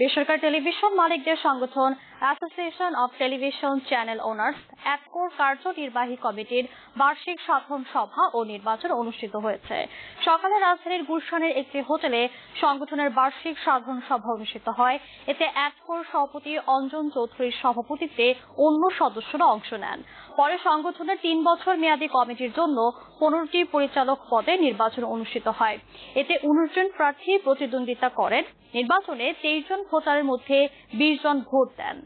বেসরকারি টেলিভিশন মালিকদের সংগঠন association of television channel owners অ্যাটকোর কার্যনির্বাহী কমিটির বার্ষিক সাধারণ সভা ও নির্বাচন অনুষ্ঠিত হয়েছে। সকালে রাজধানীর গুলশানের একটি হোটেলে সংগঠনের বার্ষিক সাধারণ সভা অনুষ্ঠিত হয়। এতে অ্যাটকোর সভাপতি অঞ্জন চৌধুরীর সভাপতিত্বে অন্য সদস্যরা অংশ নেন। পরে সংগঠনের তিন বছর মেয়াদী কমিটির জন্য পনেরোটি পরিচালক পদে নির্বাচন অনুষ্ঠিত হয়। এতে উনিশ জন প্রার্থী প্রতিদ্বন্দ্বিতা করেন। নির্বাচনে তেইশ জন ভোটারের মধ্যে বিশ জন ভোট দেন।